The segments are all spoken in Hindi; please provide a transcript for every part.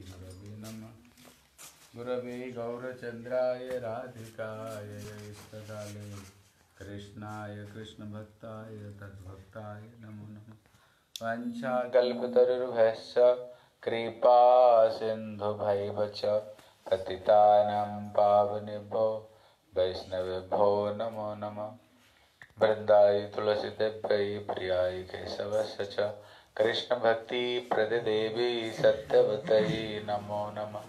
श्रीगुरवे नमः गुरवे गौरचन्द्राय राधिकाय इष्टदाले कृष्णाय, कृष्णभक्ताय, तद्भक्ताय नमो नमः। वञ्चाकल्पतरुर्भयश्च कृपा सिन्धुभैव च, पतितानां पावनेभ्यो वैष्णवेभ्यो नमो नमः। वृन्दाय तुलसीदेव्यै प्रियाय केशवस्य च कृष्णभक्तिप्रददेवी सत्यवतै नमो नमः।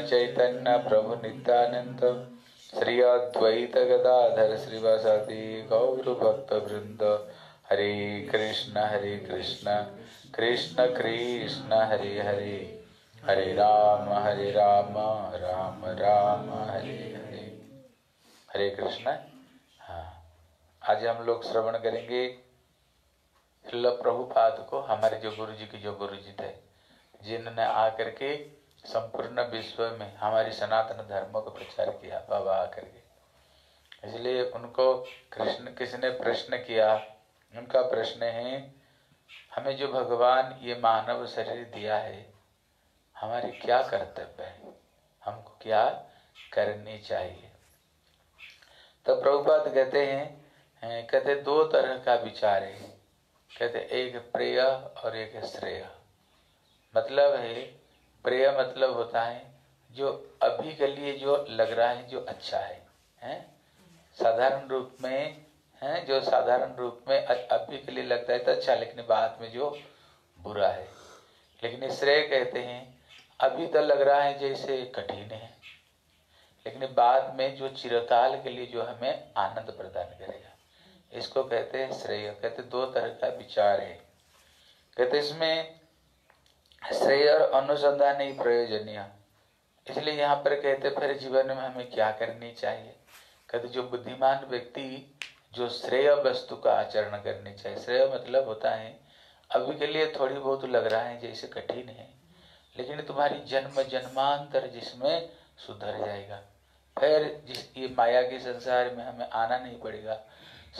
चैतन्य प्रभु नित्यानन्द, श्री अद्वैत गदाधर श्रीवासादि गौरभक्तवृन्द हरे कृष्ण हरे कृष्ण कृष्ण कृष्ण, हरे हरे। हरे राम हरे राम राम राम, हरे हरे। हरे कृष्ण। हाँ आज हम लोग श्रवण करेंगे शिल प्रभुपाद को, हमारे जो गुरु जी की जो गुरु जी थे, जिन्होंने आकर के संपूर्ण विश्व में हमारी सनातन धर्म को प्रचार किया, बाबा आकर के। इसलिए उनको कृष्ण, किसने प्रश्न किया? उनका प्रश्न है, हमें जो भगवान ये मानव शरीर दिया है, हमारे क्या कर्तव्य है? हमको क्या करनी चाहिए? तो प्रभुपाद कहते हैं, कहते दो तरह का विचार है। कहते एक प्रिय और एक श्रेय। मतलब है, प्रिय मतलब होता है जो अभी के लिए जो लग रहा है, जो अच्छा है, हैं? साधारण रूप में, है? जो साधारण रूप में अभी के लिए लगता है तो अच्छा लेकिन बाद में जो बुरा है। लेकिन श्रेय कहते हैं, अभी तो लग रहा है जैसे कठिन है, लेकिन बाद में जो चिरकाल के लिए जो हमें आनंद प्रदान करेगा। इसको कहते हैं श्रेय, कहते दो तरह का विचार है। कहते इसमें श्रेय और अनुसंधान ही प्रयोजनीय। इसलिए यहाँ पर कहते फिर जीवन में हमें क्या करनी चाहिए? कहते जो बुद्धिमान व्यक्ति जो श्रेय वस्तु का आचरण करनी चाहिए। श्रेय मतलब होता है, अभी के लिए थोड़ी बहुत लग रहा है, जैसे कठिन है, लेकिन तुम्हारी जन्म जन्मांतर जिसमें सुधर जाएगा। फिर जिस ये माया के संसार में हमें आना नहीं पड़ेगा।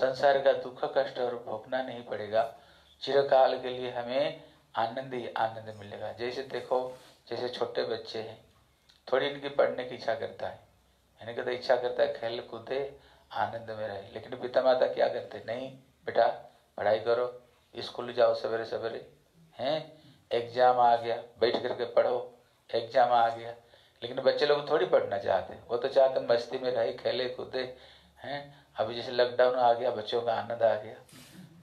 संसार का दुख, कष्ट और भोगना नहीं पड़ेगा। चिरकाल के लिए हमें आनंद ही आनंद मिलेगा। जैसे देखो, जैसे छोटे बच्चे हैं, थोड़ी इनकी पढ़ने की इच्छा करता है। यानी कहते इच्छा करता है, खेल कूदे, आनंद में रहे। लेकिन पिता माता क्या करते? नहीं, बेटा, पढ़ाई करो, स्कूल जाओ सवेरे सवेरे। हैं? एग्ज़ाम आ गया, बैठ करके पढ़ो, एग्ज़ाम आ गया। लेकिन बच्चे लोग थोड़ी पढ़ना चाहते। वो तो चाहते मस्ती में रहे, खेले कूदे, हैं? अभी जैसे लॉकडाउन आ गया बच्चों का आनंद आ गया।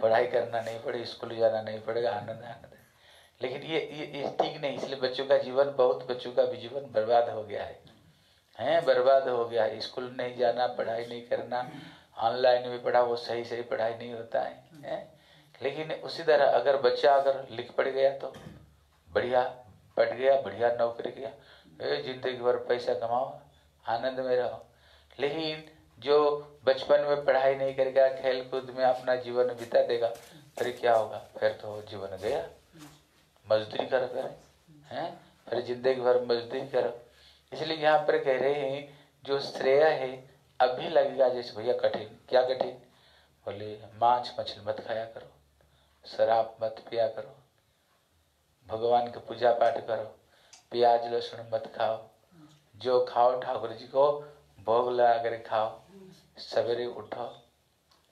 पढ़ाई करना नहीं पड़े स्कूल जाना नहीं पड़ेगा आनंद आनंद। लेकिन ये ये ठीक नहीं इसलिए बच्चों का जीवन बहुत बच्चों का भी जीवन बर्बाद हो गया है। हैं बर्बाद हो गया है। स्कूल नहीं जाना पढ़ाई नहीं करना ऑनलाइन भी पढ़ा वो सही सही पढ़ाई नहीं होता है, है? लेकिन उसी तरह अगर बच्चा अगर लिख पढ़ गया तो बढ़िया पढ़ गया बढ़िया नौकरी किया ज़िंदगी भर पैसा कमाओ आनंद में रहो। लेकिन जो बचपन में पढ़ाई नहीं करेगा खेल कूद में अपना जीवन बिता देगा फिर क्या होगा? फिर तो जीवन गया। मजदूरी करो फिर, हैं? फिर ज़िंदगी भर मजदूरी करो। इसलिए यहाँ पर कह रहे हैं, जो श्रेय है, अभी लगेगा जैसे भैया कठिन। क्या कठिन? बोले, माछ मछली मत खाया करो। शराब मत पिया करो। भगवान की पूजा पाठ करो। प्याज लहसुन मत खाओ। जो खाओ ठाकुर जी को, भोग लगा कर खाओ। सवेरे उठो,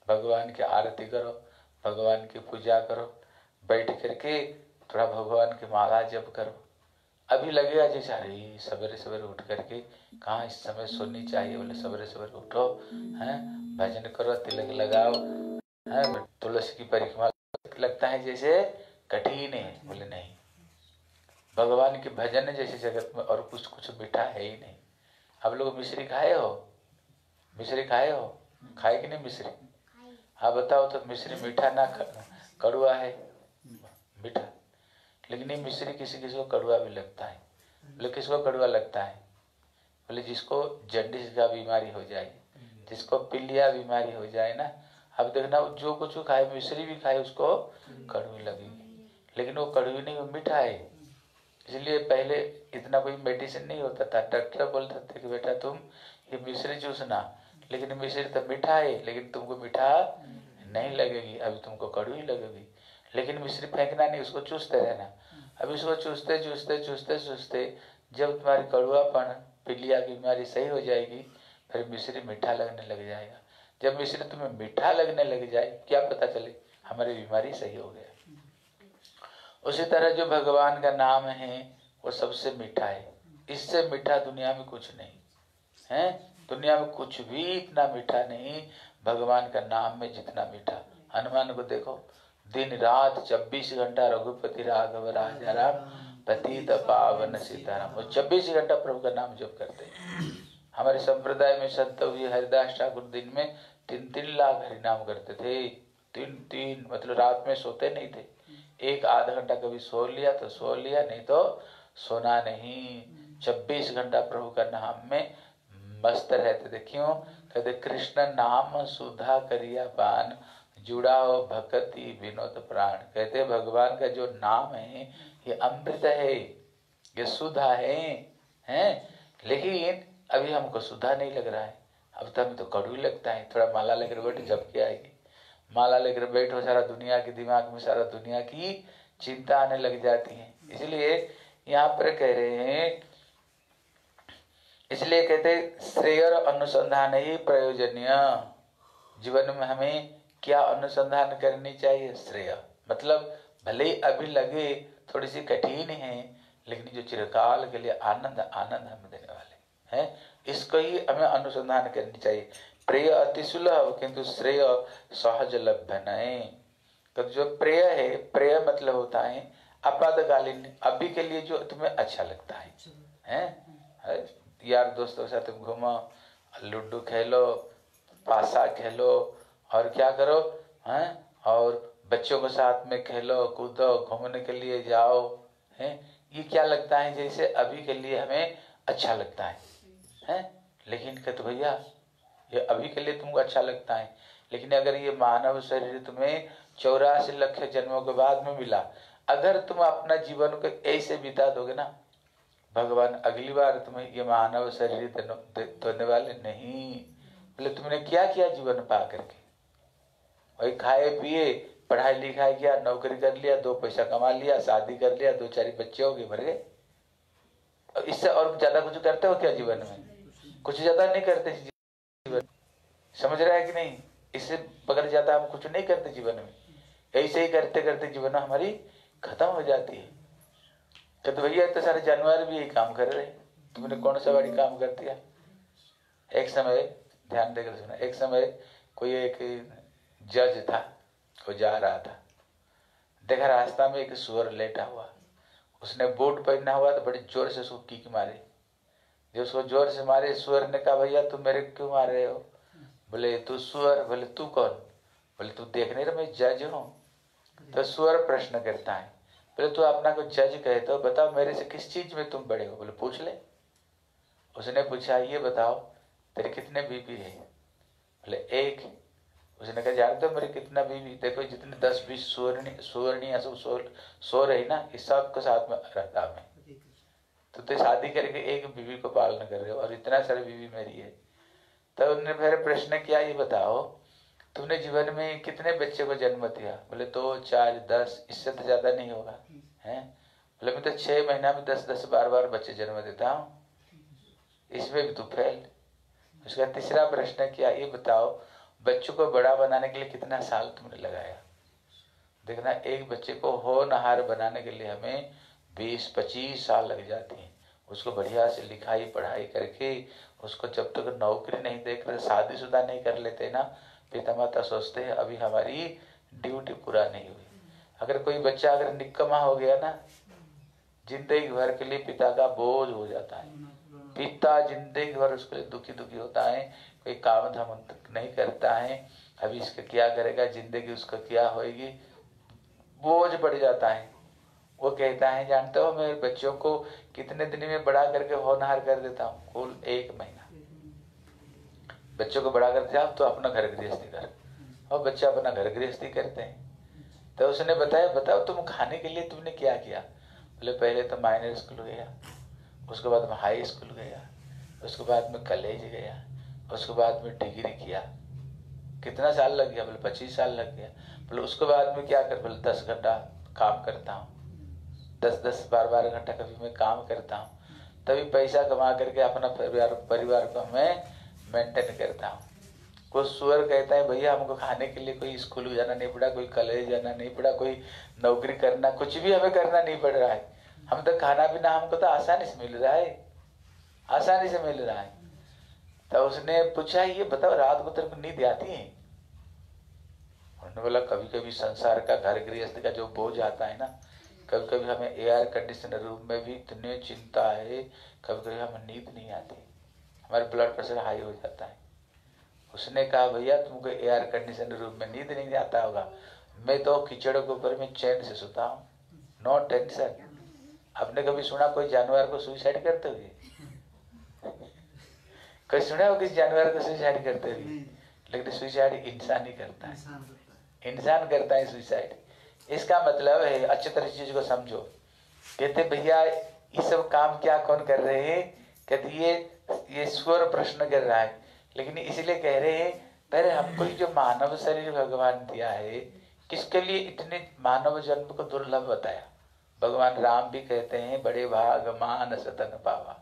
भगवान की आरती करो, भगवान की पूजा करो, बैठ करके थोड़ा भगवान की माला जप करो। अभी लगेगा जैसे, अरे, सवेरे सवेरे उठ करके कहाँ इस समय सोनी चाहिए? बोले, सवेरे सवेरे उठो, हैं, भजन करो, तिलक लगाओ, हैं, तुलसी की परिक्रमा लगता है जैसे कठिन है। बोले, नहीं। भगवान के भजन जैसे जगत में और कुछ कुछ मीठा है ही नहीं। आप लोग मिश्री खाए हो? मिश्री खाए हो? खाए कि नहीं मिश्री? हाँ बताओ तो मिश्री मीठा ना कड़ुआ है? मीठा। लेकिन ये मिश्री किसी किसी को कड़ुआ भी लगता है। बोले, किसको कड़ुआ लगता है? बोले, जिसको जन्डिस का बीमारी हो जाए, जिसको पीलिया बीमारी हो जाए ना, अब देखना जो कुछ खाए, मिश्री भी खाए, उसको कड़वी लगेगी। लेकिन वो कड़वी नहीं, वो मीठा है। इसलिए पहले इतना कोई मेडिसिन नहीं होता था। डॉक्टर बोलते थे कि बेटा तुम ये मिश्री चूसना लेकिन मिश्री तो मीठा है, लेकिन तुमको मीठा नहीं लगेगी, अभी तुमको कड़वी लगेगी। लेकिन मिश्री फेंकना नहीं, उसको चूसते रहना। अभी इसको चूसते चूसते चूसते चूसते जब तुम्हारी कड़ुआपन पीलिया की बीमारी सही हो जाएगी, फिर मिश्री मीठा लगने लग जाएगा। जब मिश्री तुम्हें मीठा लगने लग जाए, क्या पता चले, हमारी बीमारी सही हो गया। उसी तरह जो भगवान का नाम है, वो सबसे मीठा है। इससे मीठा दुनिया में कुछ नहीं, है? दुनिया में कुछ भी इतना मीठा नहीं, भगवान का नाम में जितना मीठा। हनुमान को देखो, दिन रात चौबीस घंटा रघुपति राघव राजा राम पतित पावन सीताराम। वो चौबीस घंटा प्रभु का नाम जप करते हैं। हमारे संप्रदाय में संत हुए हरिदास ठाकुर दिन में तीन तीन लाख हरिनाम करते थे। तीन तीन मतलब रात में सोते नहीं थे। एक आधा घंटा कभी सो लिया तो सो लिया, नहीं तो सोना नहीं। छब्बीस घंटा प्रभु का नाम में मस्त रहते। थे क्यों कहते, कृष्ण नाम सुधा करिया पान जुड़ा हो भक्ति विनोद प्राण। कहते, भगवान का जो नाम है, ये अमृत है, ये सुधा है, हैं? लेकिन अभी हमको सुधा नहीं लग रहा है। अब तो हमें तो कड़ू लगता है, थोड़ा माला लेकर बैठे जब क्या आएगी। माला लेकर बैठो, सारा दुनिया के दिमाग में, सारा दुनिया की चिंता आने लग जाती है। इसलिए यहाँ पर कह रहे हैं इसलिए कहते श्रेय और अनुसंधान ही प्रयोजनीय। जीवन में हमें क्या अनुसंधान करनी चाहिए? श्रेय। मतलब भले ही अभी लगे थोड़ी सी कठिन है लेकिन जो चिरकाल के लिए आनंद आनंद हमें देने वाले हैं इसको ही हमें अनुसंधान करनी चाहिए। प्रिय अति सुलभ किंतु श्रेय सहज लभ्य नहीं। तो जो प्रिय है प्रिय मतलब होता है आपातकालीन अभी के लिए जो तुम्हें अच्छा लगता है। हैं? यार दोस्तों के साथ घूमो, लूडो खेलो, पासा खेलो, और क्या करो, हैं? और बच्चों के साथ में खेलो, कूदो, घूमने के लिए जाओ, हैं? ये क्या लगता है जैसे अभी के लिए हमें अच्छा लगता है, हैं? लेकिन कहते भैया, ये अभी के लिए तुमको अच्छा लगता है, लेकिन अगर ये मानव शरीर तुम्हें चौरासी लक्ष जन्मों के बाद में मिला, अगर तुम अपना जीवन को ऐसे बिता दोगे ना भगवान अगली बार तुम्हें ये मानव शरीर देने वाले नहीं। बोले, तुमने क्या किया जीवन पा करके वही खाए, पिए, पढ़ाई लिखाई किया, नौकरी कर लिया, दो पैसा कमा लिया, शादी कर लिया, दो चार बच्चे हो गए भर गए। इससे और ज़्यादा कुछ करते हो क्या जीवन में? कुछ ज़्यादा नहीं करते जीवन समझ रहा है कि नहीं? इससे बगैर ज़्यादा हम कुछ नहीं करते जीवन में। ऐसे ही करते करते जीवन हमारी खत्म हो जाती है। तो, तो भैया इतने सारे जानवर भी यही काम कर रहे तुमने कौन सा बड़ी काम कर दिया? एक समय ध्यान देकर सुना एक समय कोई एक जज था वो जा रहा था। देखा रास्ता में एक सुअर लेटा हुआ। उसने बोट पहना हुआ तो बड़ी ज़ोर से उसको कीक मारे। जब उसको ज़ोर से मारे सुअर ने कहा भैया तुम मेरे क्यों मार रहे हो? बोले तू सुअर बोले तू कौन? बोले तू देख नहीं रहा मैं जज हूँ? तो सुअर प्रश्न करता है बोले तू अपना को जज कहे तो बताओ मेरे से किस चीज़ में तुम बड़े हो? बोले पूछ ले। उसने पूछा ये बताओ तेरे कितने बीबी है? बोले एक उसने कहा जानते हो मेरे कितना बीवी देखो जितने दस बीस सुवर्णी सुवर्णी सब सो सो रही ना इस सब के साथ में रहता मैं। तो ते शादी करके एक बीवी को पालन कर रहे हो और इतना सारे बीवी मेरी है। तो उन्होंने फिर प्रश्न किया ये बताओ तुमने जीवन में कितने बच्चे को जन्म दिया? बोले, दो, चार, दस, इससे तो ज़्यादा नहीं होगा। है? बोले, मैं तो छह महीना में दस दस, बार बार बच्चे जन्म देता हूँ। इसमें भी तू फेल। उसका तीसरा प्रश्न किया, ये बताओ, बच्चों को बड़ा बनाने के लिए कितना साल तुमने लगाया? देखना, एक बच्चे को हो नहार बनाने के लिए हमें बीस, पच्चीस साल लग जाते हैं। उसको बढ़िया से लिखाई, पढ़ाई करके, उसको जब तक तो नौकरी नहीं देख रहे, शादीशुदा नहीं कर लेते ना पिता माता सोचते हैं, अभी हमारी ड्यूटी पूरा नहीं हुई। अगर कोई बच्चा अगर निकमा हो गया ना, ज़िंदगी भर के लिए पिता का बोझ हो जाता है। पिता ज़िंदगी भर उसके लिए दुखी दुखी होता है, कोई काम धाम नहीं करता है, अभी इसका क्या करेगा, ज़िंदगी उसका क्या होगी बोझ बढ़ जाता है। वो कहता है, जानते हो मेरे बच्चों को कितने दिन में बड़ा करके होनहार कर देता हूँ, कुल एक महीना। बच्चों को बड़ा कर जाओ तो अपना घर गृहस्थी कर। और बच्चे अपना घर गृहस्थी करते हैं। तो उसने बताया, बताओ तुम खाने के लिए तुमने क्या किया? बोले, पहले तो माइनर स्कूल गया, उसके बाद में हाई स्कूल गया, उसके बाद में कॉलेज गया, उसके बाद में डिग्री किया। कितना साल लग गया? बोले, पच्चीस साल लग गया। बोले, उसके बाद में क्या कर? बोले, दस घंटा काम करता हूँ। दस दस, बारह बारह घंटा कभी मैं काम करता हूँ। तभी पैसा कमा करके अपना परिवार परिवार को मैं मेंटेन करता हूँ। कोई सुअर कहता है, भैया, हमको खाने के लिए कोई स्कूल जाना नहीं पड़ा, कोई कॉलेज जाना नहीं पड़ा, कोई नौकरी करना, कुछ भी हमें करना नहीं पड़ रहा है। हम तो खाना पीना हमको तो आसानी से मिल रहा है। आसानी से मिल रहा है। तो उसने पूछा, ये बताओ, रात को तेरे को नींद आती है? उन्होंने बोला कभी कभी संसार का, घर गृहस्थ का जो बोझ आता है ना कभी कभी हमें एयर कंडीशनर रूम में भी इतनी चिंता है कभी कभी हमें नींद नहीं आती। हमारे ब्लड प्रेशर हाई हो जाता है। उसने कहा भैया तुमको एयर कंडीशनर रूम में नींद नहीं आता होगा। मैं तो कीचड़ के ऊपर में चैन से सोता हूँ। नो टेंशन आपने कभी सुना कोई जानवर को सुसाइड करते हुए? कोई सुना हो किस जानवर को सुसाइड करते हुए? लेकिन सुसाइड इंसान ही करता है। इंसान करता है। सुसाइड इसका मतलब है अच्छे तरह चीज़ को समझो। कहते भैया ये सब काम क्या कौन कर रहे हैं? कहते ये ये स्वर प्रश्न कर रहा है। लेकिन इसलिए कह रहे हैं पहले हमको जो मानव शरीर भगवान दिया है किसके लिए इतने मानव जन्म को दुर्लभ बताया? भगवान राम भी कहते हैं बड़े भाग मान सतन पावा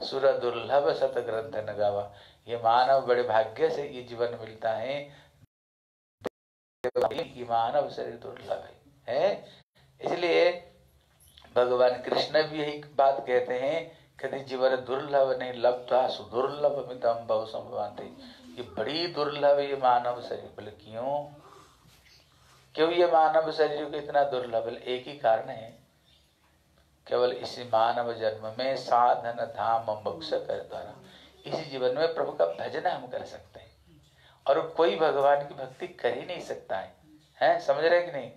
सुर दुर्लभ सत ग्रंथ न गावा। ये मानव बड़े भाग्य से ये जीवन मिलता है। ये मानव शरीर दुर्लभ है, है? इसलिए भगवान कृष्ण भी यही बात कहते हैं जीवन दुर्लभ नहीं, लब्धा सुदुर्लभ मितम बहु संभवाते। ये बड़ी दुर्लभ ये मानव शरीर, बोले क्यों? क्यों ये मानव शरीर को इतना दुर्लभ? एक ही कारण है। केवल इसी मानव जन्म में साधन धाम मोक्ष कर द्वारा। इसी जीवन में प्रभु का भजन हम कर सकते हैं। और कोई भगवान की भक्ति कर ही नहीं सकता है। हैं? समझ रहे कि नहीं?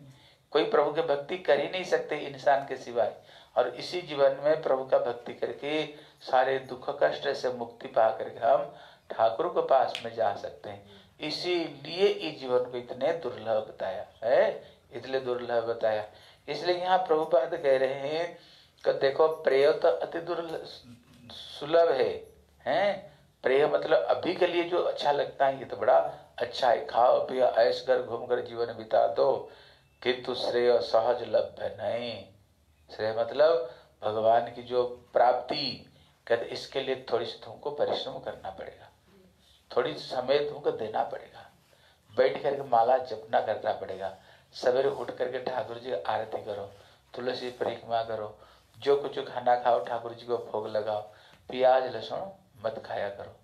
कोई प्रभु की भक्ति कर ही नहीं सकते इंसान के सिवाय। और इसी जीवन में प्रभु का भक्ति करके सारे दुख कष्ट से मुक्ति पा करके हम ठाकुर के पास में जा सकते हैं। इसीलिए इस जीवन को इतने दुर्लभ बताया है इसलिए दुर्लभ बताया। इसलिए यहाँ प्रभुपाद कह रहे हैं कि देखो, प्रेय तो अति दुर्लभ सुलभ है, हैं? प्रेय मतलब अभी के लिए जो अच्छा लगता है, ये तो बड़ा अच्छा है। खाओ, पियो ऐश कर, घूम कर जीवन बिता दो, किंतु श्रेय सहज लभ्य नहीं। श्रेय मतलब भगवान की जो प्राप्ति कहते इसके लिए थोड़ी सी तुमको परिश्रम करना पड़ेगा। थोड़ी समय तुमको देना पड़ेगा। बैठ करके माला जपना करना पड़ेगा। सवेरे उठ करके ठाकुर जी आरती करो, तुलसी परिक्रमा करो, जो कुछ खाना खाओ, ठाकुर जी को भोग लगाओ, प्याज, लहसुन मत खाया करो।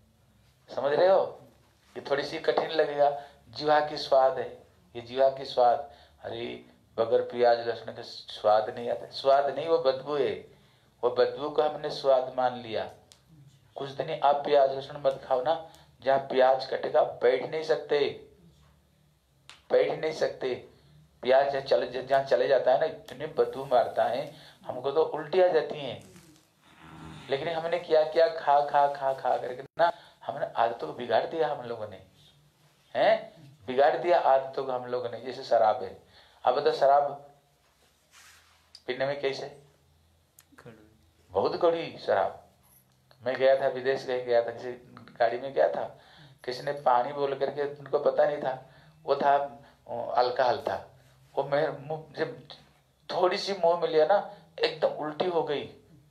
समझ रहे हो? ये थोड़ी सी कठिन लगेगा। जीवा की स्वाद है। ये जीवा की स्वाद। अरे बगैर प्याज लहसुन के स्वाद नहीं आता। स्वाद नहीं, वो बदबू है। वो बदबू को हमने स्वाद मान लिया। कुछ दिन आप प्याज लहसुन मत खाओ ना, जहाँ प्याज कटेगा बैठ नहीं सकते। बैठ नहीं सकते। प्याज चले, जहाँ चले जाता है ना, इतनी बदबू मारता है, हमको तो उल्टी आ जाती है। लेकिन हमने क्या किया? खा खा खा खा करके ना, हमने आदतों को बिगाड़ दिया हम लोगों ने। हैं? बिगाड़ दिया आदतों को हम लोगों ने, जैसे शराब है। अब बता शराब पीने में कैसे? बहुत कड़ी शराब। मैं गया था, विदेश गए, गया था, किसी गाड़ी में गया था। किसी ने पानी बोल करके उनको पता नहीं था। वो था अल्कोहल था। वो मैं जब थोड़ी सी मुँह में लिया ना, एकदम उल्टी हो गई।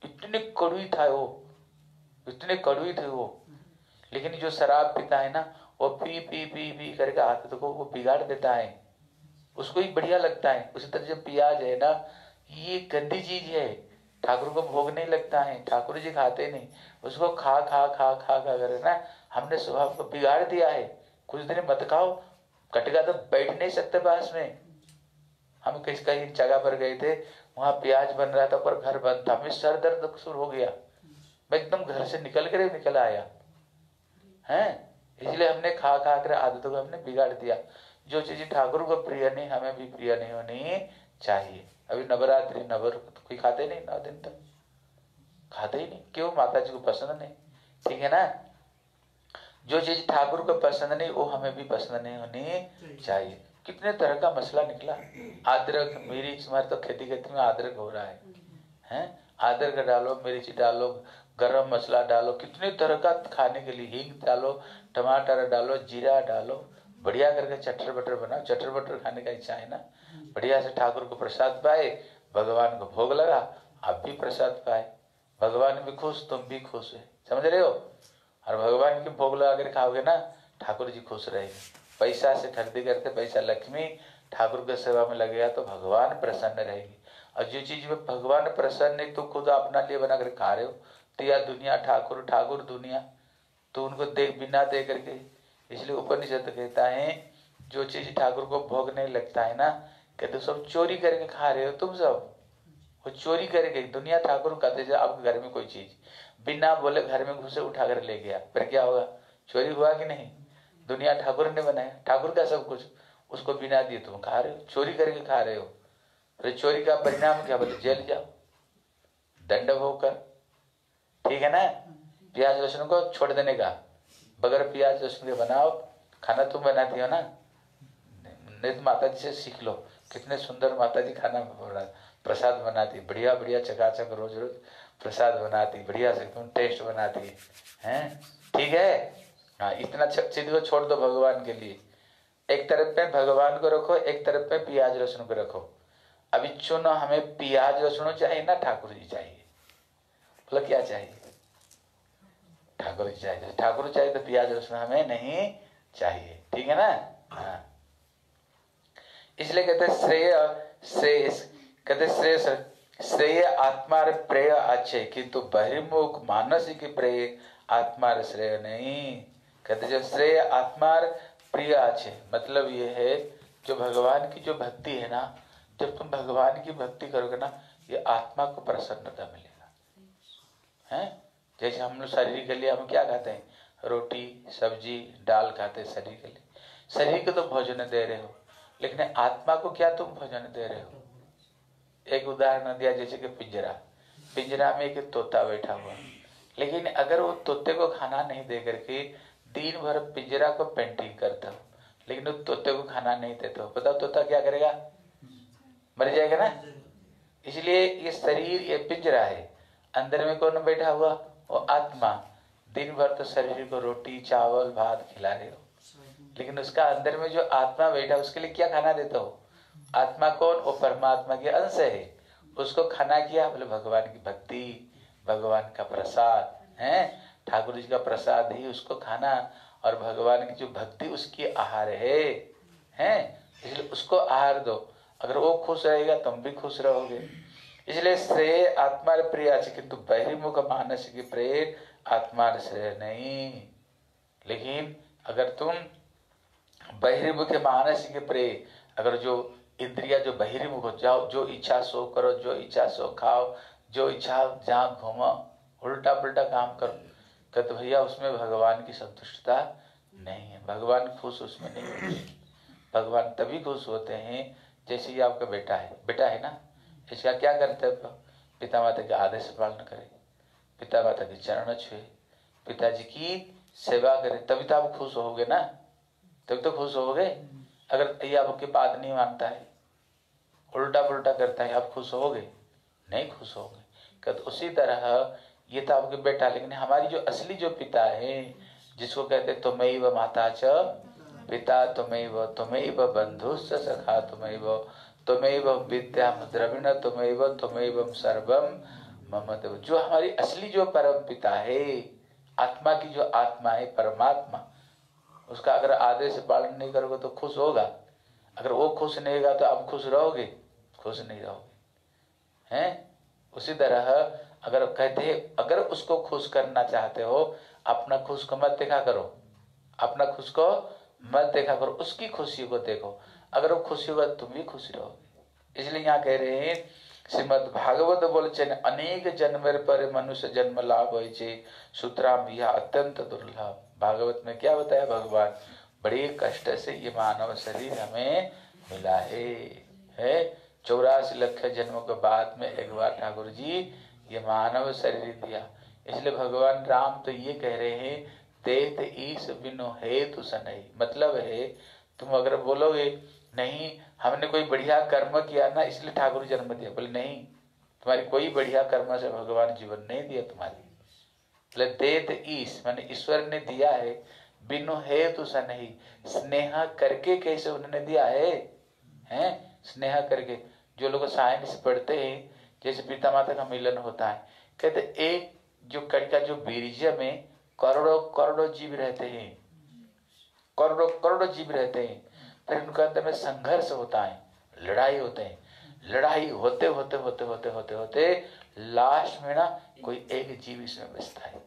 इतनी कड़वी था वो। इतने कड़वी थे वो। लेकिन जो शराब पीता है ना, वो पी पी पी पी करके आदत को वो बिगाड़ देता है। उसको ही बढ़िया लगता है। उसी तरह जो प्याज है ना, ये गंदी चीज़ है। ठाकुर को भोग नहीं लगता है, ठाकुर जी खाते नहीं। उसको खा खा खा खा खा कर ना हमने स्वभाव को बिगाड़ दिया है। कुछ दिन मत खाओ कटेगा तो बैठ नहीं सकते पास में। हम किस कहीं जगह पर गए थे, वहाँ प्याज बन रहा था, पर घर बंद था। मेरे सर दर्द शुरू हो गया। मैं एकदम घर से निकल कर निकल आया। है? इसलिए हमने खा खा कर आदतों को हमने बिगाड़ दिया। जो चीज़ ठाकुर को प्रिय नहीं हमें भी प्रिय नहीं होनी चाहिए। अभी नवरात्रि नवर कोई खाते नहीं नौ दिन तक? खाते ही नहीं। क्यों? माता जी को पसंद नहीं। ठीक है ना? जो चीज़ ठाकुर को पसंद नहीं वो हमें भी पसंद नहीं होनी चाहिए। कितने तरह का मसला निकला? अदरक मिर्च हमारे तो खेती खेती में अदरक हो रहा है। हैं? अदरक डालो मिर्च डालो गरम मसाला डालो कितने तरह का खाने के लिए हींग डालो टमाटर डालो जीरा डालो। बढ़िया करके चटर बटर बनाओ। चटर बटर खाने का इच्छा है ना? बढ़िया से ठाकुर को प्रसाद पाए, भगवान को भोग लगा, आप भी प्रसाद पाए। भगवान भी खुश, तुम भी खुश है। समझ रहे हो? और भगवान के भोग लगा कर खाओगे ना, ठाकुर जी खुश रहेंगे। पैसा से खरीदी करते पैसा, लक्ष्मी ठाकुर के सेवा में लगेगा तो भगवान प्रसन्न रहेगी। और जो चीज़ में भगवान प्रसन्न है तो खुद अपना लिए बना कर खा रहे हो। तो या दुनिया, ठाकुर ठाकुर दुनिया। तो उनको देख बिना दे करके इसलिए उपनिषद कहता है, जो चीज़ ठाकुर को भोग नहीं लगता है ना कहते सब चोरी करके खा रहे हो तुम सब। वो चोरी करके, दुनिया ठाकुर कहते आपके घर में कोई चीज़। बिना बोले घर में घुसे उठा कर ले गया। फिर क्या होगा? चोरी हुआ कि नहीं? दुनिया ठाकुर ने बनाया। ठाकुर का सब कुछ, उसको बिना दिए तुम खा रहे हो, चोरी करके खा रहे हो। अरे चोरी का परिणाम क्या? बोले, जेल जाओ। दंड भोग कर। ठीक है ना? प्याज लहसुन को छोड़ देने का। बगैर प्याज लहसुन के बनाओ, खाना तुम बनाती हो ना। तो माता जी से सीख लो, कितने सुंदर माता जी खाना प्रसाद बनाती, बढ़िया बढ़िया चकाचक रोज रोज प्रसाद बनाती, बढ़िया से तुम टेस्ट बनाती, है? ठीक है? हाँ इतना चीज़ को छोड़ दो भगवान के लिए। एक तरफ़ पे भगवान को रखो, एक तरफ़ पे प्याज लहसुन को रखो। अभी चुनो, हमें प्याज लहसुन चाहिए ना, ठाकुर जी चाहिए। बोलो, क्या चाहिए? ठाकुर जी चाहिए ठाकुर चाहिए तो प्याज लहसुन हमें नहीं चाहिए, ठीक है ना? हाँ। इसलिए कहते श्रेय श्रेय, कहते श्रेय श्रेय आत्मा प्रेय अच्छे किंतु बहिर्मुख मानसिक प्रेय आत्मा श्रेय नहीं। कहते जब श्रेय आत्मा प्रिय अच्छे मतलब ये है, जो भगवान की जो भक्ति है ना, जब तुम भगवान की भक्ति करोगे ना, ये आत्मा को प्रसन्नता मिलेगा। है? जैसे हम लोग शरीर के लिए हम क्या खाते हैं? रोटी, सब्ज़ी, दाल खाते हैं शरीर के लिए। शरीर को तो भोजन दे रहे हो, लेकिन आत्मा को क्या तुम भोजन दे रहे हो? एक उदाहरण दिया, जैसे कि पिंजरा। पिंजरा में एक तोता बैठा हुआ। लेकिन अगर वो तोते को खाना नहीं दे करके दिन भर पिंजरा को पेंटिंग करता लेकिन उस तोते को खाना नहीं देता हो, बताओ तोता क्या करेगा? मर जाएगा ना? इसलिए ये शरीर, ये पिंजरा है। अंदर में कौन बैठा हुआ? वो आत्मा दिन भर तो शरीर को रोटी, चावल, भात खिला रहे हो। लेकिन उसका अंदर में जो आत्मा बैठा उसके लिए क्या खाना देता हो? आत्मा कौन? वो परमात्मा के अंश है। उसको खाना किया? बोले, भगवान की भक्ति, भगवान का प्रसाद, है? ठाकुर जी का प्रसाद ही उसको खाना और भगवान की जो भक्ति, उसकी आहार है। हैं? इसलिए उसको आहार दो। अगर वो खुश रहेगा, तुम भी खुश रहोगे। इसलिए श्रेय आत्मा प्रिय किंतु बहिर्मुख मानस की प्रेय आत्मा श्रेय नहीं। लेकिन अगर तुम बहिर्मुख मानस के प्रेय, अगर जो इंद्रिया जो बहिर्मुख जाओ, जो इच्छा सो करो, जो इच्छा सो खाओ, जो इच्छा जहाँ घूमो उल्टा पुल्टा काम करो कहते तो भैया उसमें भगवान की संतुष्टता नहीं है। भगवान खुश उसमें नहीं होते। भगवान तभी खुश होते हैं जैसे ही आपका बेटा है। बेटा है ना? इसका क्या करते हैं पिता माता के आदेश पालन करे। पिता माता के चरण छुए। पिताजी की सेवा करे। तभी तो आप खुश होगे ना? तभी तो खुश होगे। अगर ये आपकी बात नहीं मानता है। उल्टा पुल्टा करता है, आप खुश होगे? नहीं खुश होगे। कहते उसी तरह ये तो आपके बेटा, लेकिन हमारी जो असली जो पिता है, जिसको कहते तुम्हें व माता च पिता तुम्हें व तुम्हें व बंधु सखा तुम्हें व तुम्हें व विद्या द्रविण तुम्हें व तुम्हें सर्वम ममत जो हमारी असली जो परम पिता है, आत्मा की जो आत्मा है, परमात्मा, उसका अगर आदेश पालन नहीं करोगे तो खुश होगा। अगर वो खुश नहीं होगा तो आप खुश रहोगे? खुश नहीं रहोगे। हैं? उसी तरह अगर कहते अगर उसको खुश करना चाहते हो, अपना खुश को मत देखा करो। अपना खुश को मत देखा करो। उसकी खुशी को देखो। अगर वो खुशी होगा तो तुम भी खुशी रहोगे। इसलिए यहाँ कह रहे हैं, श्रीमद भागवत बोले अनेक जन्म पर मनुष्य जन्म लाभ हो यह अत्यंत दुर्लभ। भागवत में क्या बताया भगवान? बड़े कष्ट से ये मानव शरीर हमें मिला है। है? चौरासी लक्ष जन्मों के बाद में एक बार ठाकुर जी, ये मानव शरीर दिया। इसलिए भगवान राम तो ये कह रहे हैं, तेत ईस बिनो हेतु सनई। मतलब है, तुम अगर बोलोगे नहीं, हमने कोई बढ़िया कर्म किया ना, इसलिए ठाकुर जन्म दिया। बोले, नहीं, तुम्हारी कोई बढ़िया कर्म से भगवान जीवन नहीं दिया तुम्हारी बोले देत ईस मैंने ईश्वर ने दिया है, बिनु हेतु सा नहीं। स्नेह करके कैसे उन्होंने दिया है? हैं? स्नेह करके। जो लोग साइंस पढ़ते हैं, जैसे पिता माता का मिलन होता है, कहते एक जो कड़ी का जो बीर्ज में करोड़ों करोड़ों जीव रहते हैं। करोड़ों करोड़ों जीव रहते हैं। फिर उनके अंदर में संघर्ष होता है, लड़ाई होते हैं। लड़ाई होते होते होते होते होते होते, लास्ट में ना कोई एक जीव इसमें बचता है।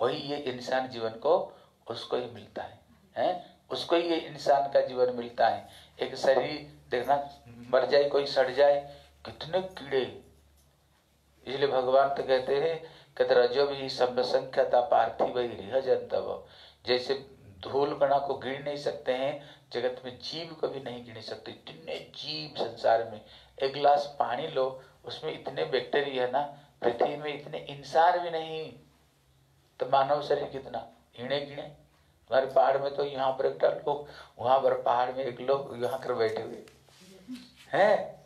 वही ये इंसान जीवन को, उसको ही मिलता है, हैं? उसको ही ये इंसान का जीवन मिलता है। एक शरीर, देखना, मर जाए, कोई सड़ जाए, कितने कीड़े। इसलिए भगवान तो कहते हैं कहते रजो भी सब संख्या था पार्थिव रिह जनतव जैसे धूल कणा को गिर नहीं सकते हैं, जगत में जीव को भी नहीं गिर सकते। इतने जीव संसार में, एक गिलास पानी लो, उसमें इतने बैक्टीरिया ना, पृथ्वी में इतने इंसान भी नहीं। तो मानव शरीर कितना? गिने गिने हमारे पहाड़ में तो यहाँ पर एक लोग, वहाँ पर पहाड़ में एक लोग यहाँ कर बैठे हुए। हैं?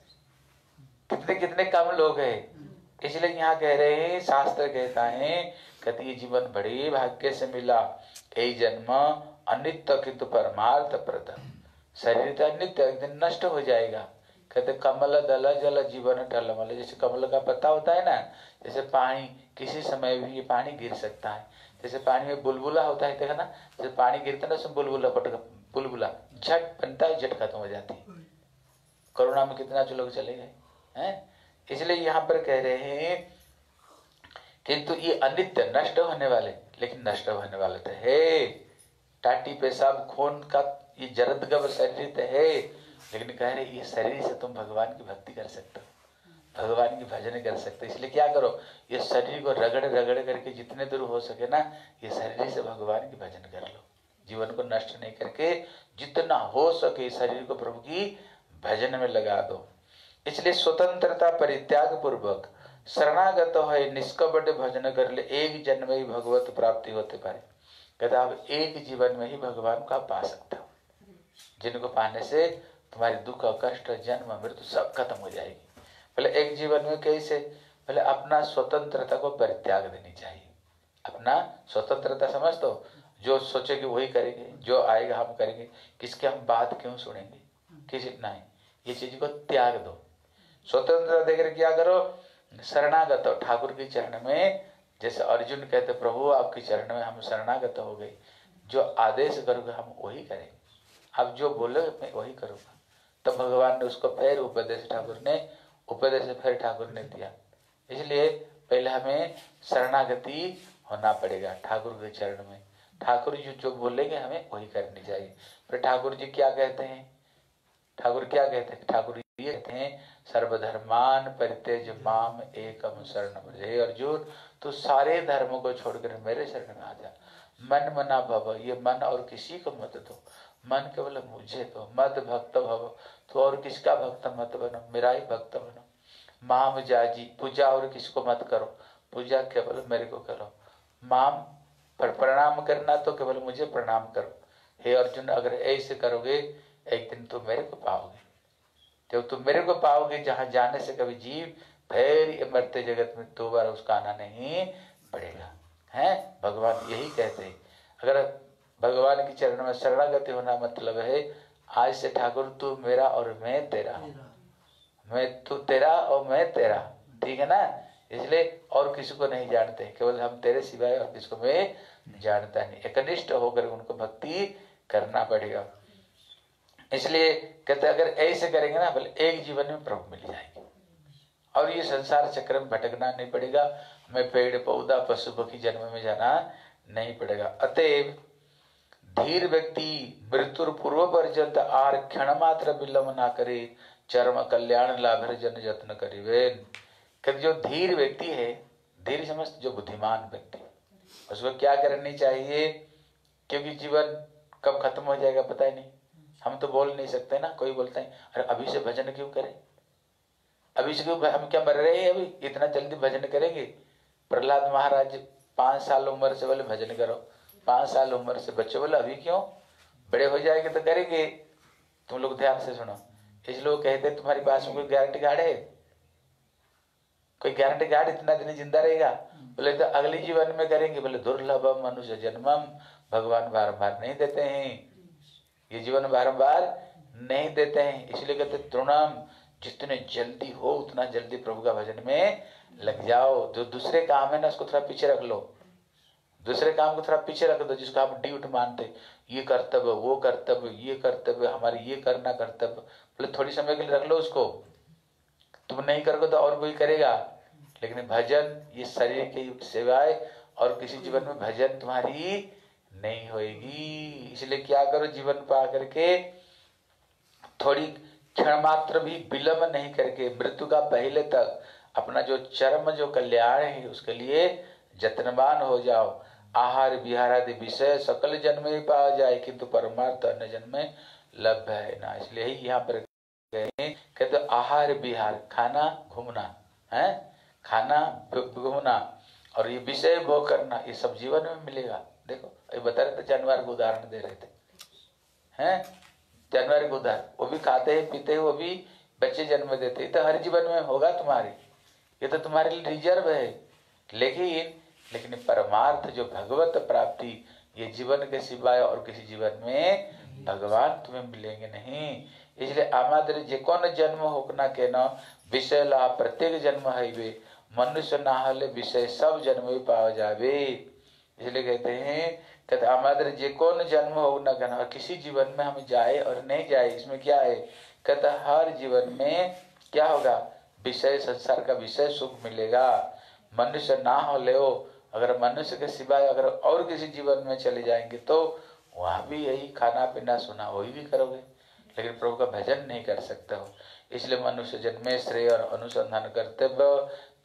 कितने कितने कम लोग हैं। इसलिए यहाँ कह रहे हैं, शास्त्र कहता है कहते जीवन बड़े भाग्य से मिला। यही जन्म अनित्य किंतु परमार्थ प्रद शरीर तो अनित्य, एक दिन नष्ट हो जाएगा। कहते कमल, दल, जल, जीवन टलमल जैसे कमल का पत्ता होता है ना, जैसे पानी, किसी समय भी ये पानी गिर सकता है। जैसे पानी में बुलबुला होता है, देखा ना जैसे पानी गिरता है ना, उसमें बुलबुला पटक, बुलबुला, झट बनता है, झट खत्म हो जाती है। कोरोना में कितना जो लोग चले गए, हैं? इसलिए यहाँ पर कह रहे हैं, किंतु ये अनित्य नष्ट होने वाले। लेकिन नष्ट होने वाले तो है, टाटी पेशाब खून का ये जरद शरीर तो है। लेकिन कह रहे, ये शरीर से तुम भगवान की भक्ति कर सकते हो। भगवान की भजन कर सकते इसलिए क्या करो, ये शरीर को रगड़ रगड़ करके जितने दूर हो सके ना, ये शरीर से भगवान की भजन कर लो। जीवन को नष्ट नहीं करके जितना हो सके शरीर को प्रभु की भजन में लगा दो। इसलिए स्वतंत्रता परित्याग पूर्वक शरणागत है, निष्कपट भजन कर ले, एक जन्म ही भगवत प्राप्ति होते पारे कहते आप एक जीवन में ही भगवान को पा सकते हो। जिनको पाने से तुम्हारी दुख, कष्ट, जन्म, मृत्यु सब खत्म हो जाएगी। पहले एक जीवन में कैसे पहले अपना स्वतंत्रता को परित्याग देनी चाहिए। अपना स्वतंत्रता समझ दो जो सोचेगी वही करेंगे, जो आएगा हम करेंगे, किसके हम बात क्यों सुनेंगे? किसी, नहीं, ये चीज़ को त्याग दो। स्वतंत्रता देकर क्या करो शरणागत हो। ठाकुर के चरण में, जैसे अर्जुन कहते, प्रभु, आपके चरण में हम शरणागत हो गए। जो आदेश करोगे, हम वही करेंगे आप जो बोले मैं वही करूँगा। तो भगवान ने उसको फिर उपदेश ठाकुर ने, उपदेश फिर ठाकुर ने दिया। इसलिए पहले हमें शरणागति होना पड़ेगा ठाकुर के चरण में। ठाकुर जी जो बोलेंगे, हमें वही करनी चाहिए। फिर ठाकुर जी क्या कहते हैं? ठाकुर क्या कहते हैं? ठाकुर हैं, सर्वधर्मान परितेज माम एकम शरण हे अर्जुन तू सारे धर्मों को छोड़कर मेरे शरण में आ जा। मन मना भव, ये मन और किसी को मत दो। मन केवल मुझे दो मत भक्त भव। तो और किसका भक्त मत बनो? मेरा ही भक्त बनो। माम जाजी, पूजा और किसको मत करो? पूजा केवल मेरे को करो। माम, पर प्रणाम करना तो केवल मुझे प्रणाम करो। हे अर्जुन, अगर ऐसे करोगे, एक दिन तुम मेरे को पाओगे। जब तुम मेरे को पाओगे जहाँ जाने से कभी जीव फिर मरते जगत में दोबारा उसका आना नहीं पड़ेगा। है? भगवान यही कहते हैं। अगर भगवान के चरण में शरणागति होना मतलब है, आज से ठाकुर तू मेरा और मैं तेरा। मैं तू तेरा और मैं तेरा। ठीक है ना? इसलिए और किसी को नहीं जानते। केवल हम तेरे सिवाय और किसको मैं जानता नहीं। एकनिष्ठ होकर उनको भक्ति करना पड़ेगा। इसलिए कहते अगर ऐसे करेंगे ना बोले एक जीवन में प्रभु मिल जाएँगे। और ये संसार चक्र में भटकना नहीं पड़ेगा, हमें पेड़, पौधा, पशु, पक्षी जन्म में जाना नहीं पड़ेगा। अतएव धीर व्यक्ति मृत्यु पूर्व पर्यंत आर क्षण मात्र विलंब ना करे, चरम कल्याण लाभ जन यत्न करिवे। जो धीर व्यक्ति है, धीर समस्त जो बुद्धिमान व्यक्ति, उसको क्या करनी चाहिए? क्योंकि जीवन कब खत्म हो जाएगा पता ही नहीं। हम तो बोल नहीं सकते ना, कोई बोलता है, अरे अभी से भजन क्यों करें? अभी से क्यों हम क्या मर रहे हैं अभी? इतना जल्दी भजन करेंगे? प्रहलाद महाराज, पाँच साल उम्र से बोले, भजन करो। पाँच साल उम्र से बच्चे बोले, अभी क्यों? बड़े हो जाएँगे तो करेंगे। तुम लोग ध्यान से सुनो। इस लोग कहते तुम्हारी पास में कोई गारंटी कार्ड है? कोई गारंटी कार्ड इतना दिन ज़िंदा रहेगा? बोले तो अगले जीवन में करेंगे। बोले दुर्लभ मनुष्य जन्मम, भगवान बारम्बार नहीं देते हैं। ये जीवन बारंबार नहीं देते हैं। इसलिए कहते तृणम, जितने जल्दी हो, उतना जल्दी प्रभु का भजन में लग जाओ। जो दूसरे काम है ना, उसको थोड़ा पीछे रख लो। दूसरे काम को थोड़ा पीछे रख दो, जिसको आप ड्यूट मानते ये कर्तव्य, वो कर्तव्य, ये कर्तव्य, हमारे ये करना कर्तव्य। बोले, थोड़ी समय के लिए रख लो उसको। तुम नहीं करोगे तो और कोई करेगा। लेकिन भजन, ये शरीर की सेवाएँ और किसी जीवन में भजन तुम्हारी नहीं होगी इसलिए क्या करो, जीवन पा करके थोड़ी क्षण मात्र भी विलंब नहीं करके, मृत्यु का पहले तक अपना जो चर्म, जो कल्याण है, उसके लिए जत्नवान हो जाओ। आहार विहार आदि विषय सकल जन्म ही पाया जाए, किंतु परमार्थ अन्य जन्म में लभ्य है ना। इसलिए ही यहाँ पर कहते तो आहार विहार, खाना, घूमना, है? खाना, घूमना, और ये विषय भोग करना, ये सब जीवन में मिलेगा। देखो, अभी बता रहे थे जानवर को उदाहरण दे रहे थे। हैं? जानवर को उदाहरण। वो भी खाते हैं, पीते हैं, वो भी बच्चे जन्म देते हैं। तो हर जीवन में होगा तुम्हारे। ये तो तुम्हारे लिए रिज़र्व है। लेकिन लेकिन परमार्थ जो भगवत प्राप्ति, ये जीवन के सिवाय और किसी जीवन में भगवान तुम्हें मिलेंगे नहीं। इसलिए आमादर जे कौन जन्म होना के न विषय लाभ प्रत्येक जन्म है मनुष्य ना हले विषय सब जन्म भी पावा जावे। इसलिए कहते हैं कहते हमारे जे कौन जन्म हो न कहना किसी जीवन में हम जाए और नहीं जाए, इसमें क्या है? कहते हर जीवन में क्या होगा? विषय, संसार का विषय सुख मिलेगा। मनुष्य ना हो ले हो, अगर मनुष्य के सिवाय अगर और किसी जीवन में चले जाएँगे तो वहाँ भी यही खाना पीना सुना, वही भी करोगे। लेकिन प्रभु का भजन नहीं कर सकते हो। इसलिए मनुष्य जन्मे श्रेय और अनुसंधान कर्तव्य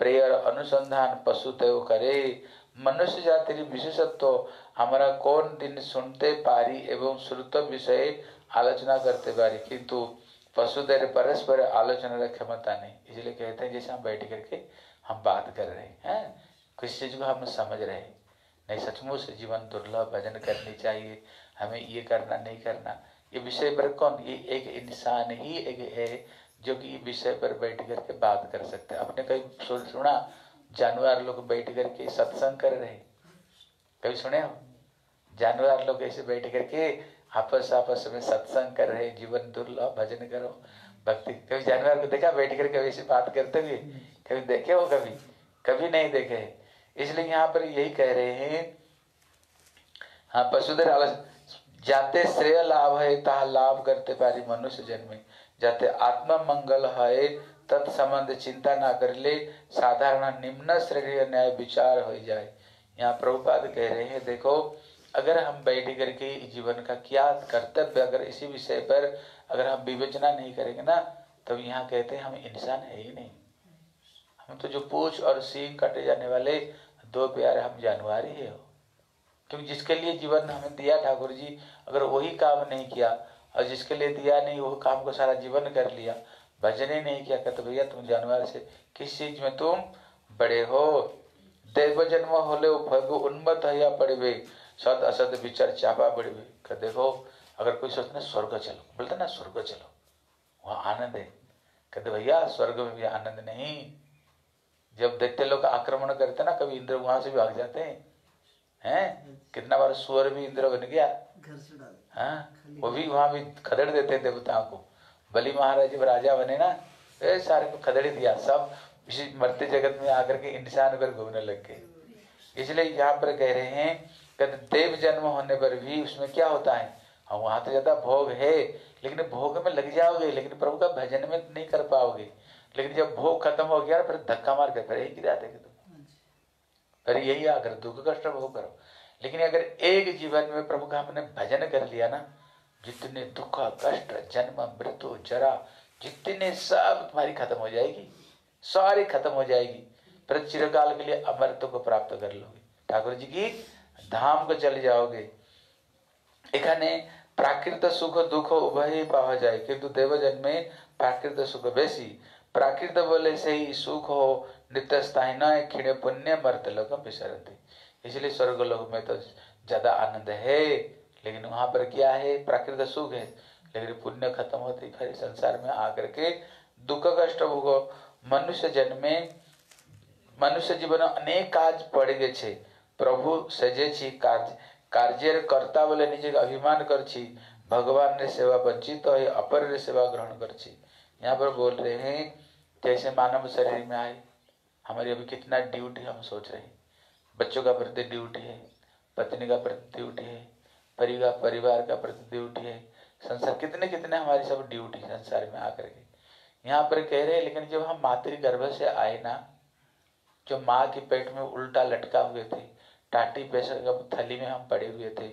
प्रेय और अनुसंधान पशु तय करे। मनुष्य जाति विशेषत्व, हमारा कौन दिन सुनते पारी एवं श्रुत विषय आलोचना करते पारी, किंतु पशु देर परस्पर आलोचना का क्षमता नहीं। इसलिए कहते हैं, जैसे हम बैठ करके हम बात कर रहे हैं? किसी चीज़ को हम समझ रहे हैं? नहीं, सचमुच जीवन दुर्लभ, भजन करनी चाहिए, हमें ये करना, नहीं करना, ये विषय पर कौन? ये एक इंसान ही एक है। जो कि विषय पर बैठ करके बात कर सकते हैं। आपने कभी सुना? जानवर लोग बैठ करके सत्संग कर रहे कभी सुने हो? जानवर लोग ऐसे बैठ करके आपस आपस में सत्संग कर रहे जीवन दुर्लभ, भजन करो, भक्ति। कभी जानवर को देखा? बैठ करके ऐसे बात करते हुए? कभी देखे हो कभी? कभी नहीं देखे। इसलिए यहाँ पर यही कह रहे हैं हाँ पशुधर जाते श्रेय लाभ है ता लाभ करते पारी मनुष्य जन्मे। जाते आत्मा मंगल है, तत्संबंध चिंता ना कर ले, साधारण निम्न श्रेय न्याय विचार हो जाए। यहाँ प्रभुपाद कह रहे हैं, देखो, अगर हम बैठ करके जीवन का क्या कर्तव्य, अगर इसी विषय पर अगर हम विवेचना नहीं करेंगे ना, तब यहाँ कहते हैं, हम इंसान है ही नहीं। हम तो जो पूछ और सींग कटे जाने वाले दो प्यारे हम जानवर ही है। क्योंकि जिसके लिए जीवन हमें दिया ठाकुर जी, अगर वही काम नहीं किया और जिसके लिए दिया नहीं, वो काम को सारा जीवन कर लिया। भजन ही नहीं किया, कहते, भैया, तुम जानवर से किस चीज़ में तुम बड़े हो? देव जन्म होले भगो उन्मत है या पड़े सद असद विचार चापा पड़े बड़े देखो, अगर कोई सोचते ना स्वर्ग चलो। बोलते ना, स्वर्ग चलो। वहाँ आनंद है। कहते, भैया, स्वर्ग में भी आनंद नहीं। जब देखते लोग आक्रमण करते ना, कभी इंद्र वहाँ से भी भाग जाते हैं। हैं? कितना बार सुअर भी इंद्र बन गया। हाँ? वो भी वहाँ भी खदड़ देते देवताओं को। बलि महाराज जब राजा बने ना ए सारे को खदड़ दिया। सब मरते जगत में आकर के इंसान कर घूमने लग गए। इसलिए यहाँ पर कह रहे हैं कहते देव जन्म होने पर भी उसमें क्या होता है? हाँ वहाँ तो ज़्यादा भोग है लेकिन भोग में लग जाओगे लेकिन प्रभु का भजन में नहीं कर पाओगे। लेकिन जब भोग खत्म हो गया फिर धक्का मार कर फिर यही गिरा देंगे तुम। फिर यही आकर दुख कष्ट भोग करो। लेकिन अगर एक जीवन में प्रभु का हमने भजन कर लिया ना जितने दुख कष्ट जन्म मृत्यु जरा जितने सब तुम्हारी खत्म हो जाएगी सारी खत्म हो जाएगी फिर चिरकाल के लिए अमृत को प्राप्त कर लोगे ठाकुर जी की धाम को चले जाओगे এখানে প্রাকৃত সুখ দুঃখ উভয়ই পাওয়া যায় কিন্তু দেবজন में प्राकृत सुख बेसी प्राकृत बोले से ही सुख हो नित्य स्थायी न इसलिए स्वर्ग लोग में तो ज़्यादा आनंद है। लेकिन वहाँ पर क्या है? प्राकृतिक सुख है। लेकिन पुण्य खत्म होते फिर संसार में आकर के दुख, कष्ट, भोगो, मनुष्य जन्मे મનુષ્ય જીવન અનેક કાજ प्रभु सजे પ્રભુ कार्य છી કાર્ય बोले બોલે अभिमान कर छी। भगवान ने सेवा वंचित तो है अपर ने सेवा ग्रहण कर छी। यहाँ पर बोल रहे हैं, जैसे मानव शरीर में आए, हमारी अभी कितना ड्यूटी हम सोच रहे हैं। बच्चों का प्रति ड्यूटी है, पत्नी का प्रति ड्यूटी है परिवार परिवार का प्रति ड्यूटी है। संसार कितने कितने हमारी सब ड्यूटी संसार में आकर के। यहाँ पर कह रहे हैं, लेकिन जब हम मातृ गर्भ से आए ना, जो माँ के पेट में उल्टा लटका हुए थे, टाटी पैसा थली में हम पड़े हुए थे,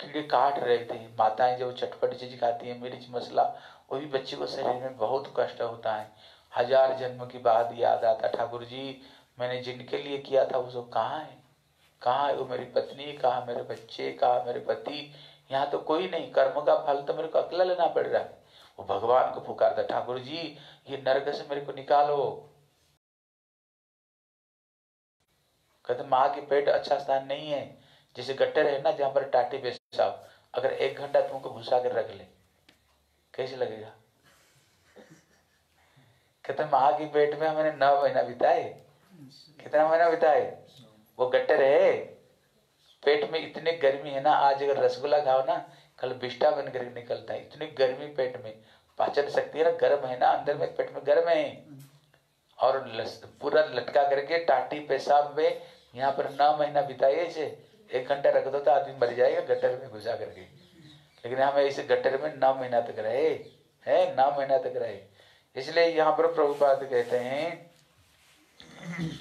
कीड़े काट रहे थे, माताएँ जब चटपट चीज़ खाती है, मिर्च मसला, वो भी बच्चे को शरीर में बहुत कष्ट होता है। हज़ार जन्म की बाद याद आता ठाकुर जी मैंने जिनके लिए किया था, वो सब कहाँ है? कहा है वो मेरी पत्नी? कहा मेरे बच्चे? कहा मेरे पति? यहाँ तो कोई नहीं। कर्म का फल तो मेरे को अकेला लेना पड़ रहा है। वो भगवान को पुकारता, ठाकुर जी, ये नरक से मेरे को निकालो। कहते, माँ के पेट अच्छा स्थान नहीं है। जैसे गट्टर है ना, जहाँ पर टाटी पेशाब अगर एक घंटा तुमको घुसा कर रख ले, कैसे लगेगा? कहते, माँ के पेट में हमने नौ महीना बिताए। कितना महीना बिताए वो गट्टर है पेट में इतनी गर्मी है ना, आज अगर रसगुल्ला खाओ ना, कल बिस्टा बन कर निकलता है। इतनी गर्मी पेट में। पाचन शक्ति है ना, गर्म है ना, अंदर में पेट में गर्म है। और पूरा लटका करके टाटी पेशाब में, यहाँ पर नौ महीना बिताइए इसे। एक घंटा रख दो तो आदमी मर जाएगा गटर में घुसा करके। लेकिन हमें इसे गटर में नौ महीना तक रहे। है, नौ महीना तक रहे। इसलिए यहाँ पर प्रभुपाद कहते हैं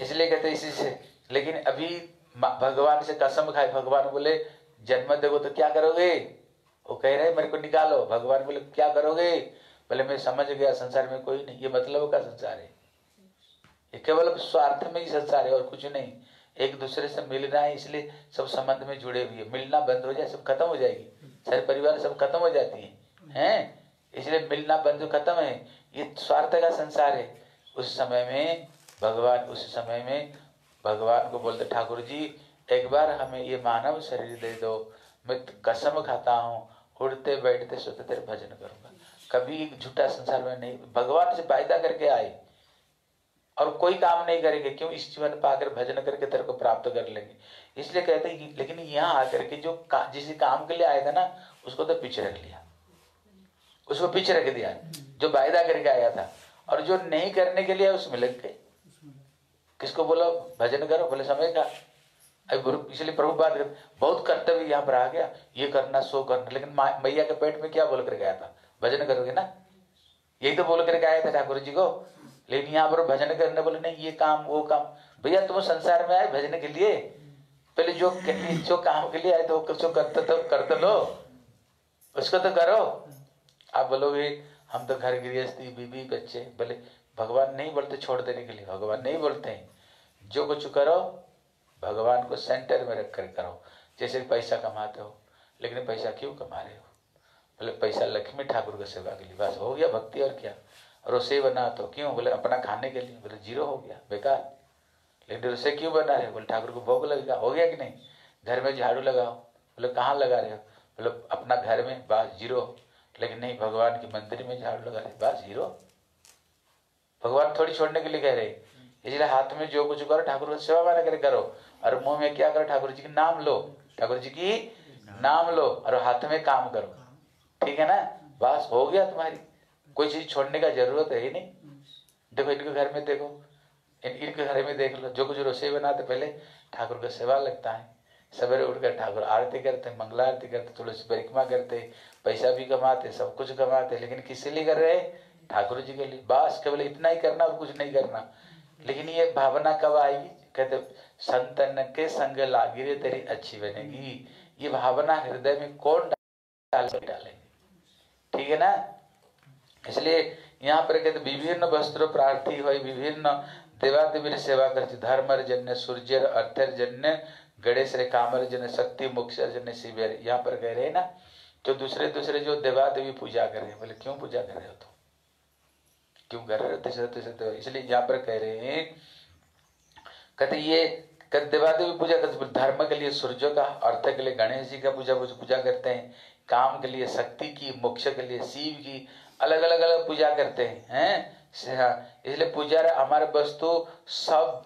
इसलिए कहते इसी से। लेकिन अभी भगवान से कसम खाए भगवान बोले, जन्म देखो तो क्या करोगे? वो कह रहे, मेरे को निकालो। भगवान बोले, क्या करोगे? बोले, मैं समझ गया, संसार में कोई नहीं, ये मतलब का संसार है। ये केवल स्वार्थ में ही संसार है और कुछ नहीं। एक दूसरे से मिलना है, इसलिए सब संबंध में जुड़े हुए मिलना बंद हो जाए, सब खत्म हो जाएगी। सारे परिवार सब खत्म हो जाती है। हैं? इसलिए मिलना बंद खत्म है। ये स्वार्थ का संसार है। उस समय में भगवान उस समय में भगवान को बोलते ठाकुर जी एक बार हमें ये मानव शरीर दे दो। मैं कसम खाता हूँ उड़ते बैठते सोते तेरे भजन करूँगा। कभी झूठा संसार में नहीं भगवान से वायदा करके आए और कोई काम नहीं करेंगे। क्यों? इस जीवन पाकर भजन करके तेरे को प्राप्त कर लेंगे। इसलिए कहते हैं लेकिन यहाँ आकर के जो का, जिस काम के लिए आया था ना उसको तो पीछे रख लिया। उसको पीछे रख दिया। जो वायदा करके आया था। और जो नहीं करने के लिए उसमें लग गए। किसको बोलो? भजन करो। बोले, समय का। इसलिए प्रभु बात बहुत कर्तव्य यहाँ पर आ गया। ये करना, सो करना। लेकिन मैया के पेट में क्या बोल कर गया था? भजन करोगे ना? यही तो बोल करके आया था ठाकुर जी को। लेकिन यहाँ पर भजन करने बोले, नहीं, ये काम, वो काम। भैया, तुम संसार में आए भजन के लिए? पहले जो जो काम के लिए आए तो जो करते तो करते लो। उसको तो करो। आप बोलोगे, हम तो घर गृहस्थी बीबी बच्चे। बोले भगवान नहीं बोलते छोड़ देने के लिए, भगवान नहीं बोलते हैं। जो कुछ करो, भगवान को सेंटर में रख कर। करो जैसे पैसा कमाते हो, लेकिन पैसा क्यों कमा रहे हो? बोले, पैसा लक्ष्मी ठाकुर की सेवा के लिए। बस हो गया भक्ति और क्या? रसोई बना तो क्यों? बोले, अपना खाने के लिए। बोले, ज़ीरो हो गया, बेकार। लेकिन रसोई क्यों बना रहे हो? बोले, ठाकुर को भोग लगेगा, हो गया कि नहीं? घर में झाड़ू लगाओ। बोले, कहाँ लगा रहे हो? बोले, अपना घर में, बस ज़ीरो। लेकिन नहीं, भगवान की मंदिर में झाड़ू लगा रहे बस ज़ीरो। भगवान थोड़ी छोड़ने के लिए कह रहे इसलिए हाथ में जो कुछ करो, ठाकुर को सेवा बना करे, करो। और मुँह में क्या करो, ठाकुर जी की नाम लो। ठाकुर जी की नाम लो और हाथ में काम करो। ठीक है ना? बस हो गया तुम्हारी। कोई चीज़ छोड़ने का ज़रूरत है ही नहीं। देखो, इनके घर में देखो। इन, इनके घर में देख लो। जो कुछ रसोई बनाते पहले ठाकुर का सेवा लगता है। सवेरे उठकर ठाकुर आरती करते, मंगला आरती करते, तुलसी परिक्रमा करते, पैसा भी कमाते, सब कुछ कमाते, लेकिन किसके लिए कर रहे ठाकुर जी के लिए। बस, केवल इतना ही करना और कुछ नहीं करना। लेकिन ये भावना कब आएगी? कहते, संतन के संग लागी रे तेरी अच्छी बनेगी। ये भावना हृदय में कौन डाल डालेंगे? ठीक है ना? इसलिए यहाँ पर कहते, विभिन्न वस्त्र प्रार्थी हो विभिन्न देवादेवी सेवा करती। धर्मर्जन्य सूर्य अर्थर्जन्य गणेश रे कामर्जन्य, शक्ति मोक्षर्जन्य शिविर। यहाँ पर कह रहे हैं ना, जो दूसरे दूसरे जो देवा देवी पूजा कर रहे हैं। बोले, क्यों पूजा कर रहे हो तो क्यों कर रहे हो? तीसरे तीसरे इसलिए यहाँ पर कह रहे हैं कहते ये देवा देवी पूजा करते धर्म के लिए सूर्य का अर्थ के लिए गणेश जी का पूजा पूजा करते हैं। काम के लिए शक्ति की मोक्ष के लिए शिव की अलग अलग अलग पूजा करते हैं हैं? हाँ, इसलिए पूजा हमारे वस्तु सब